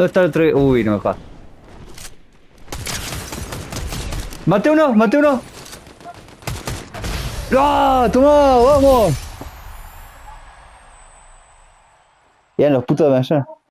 ¿Dónde está el otro? Uy, no me jodas. ¡Mate uno! ¡Mate uno! ¡Ah! ¡No! ¡Toma! ¡Vamos! Eran los putos de mayor.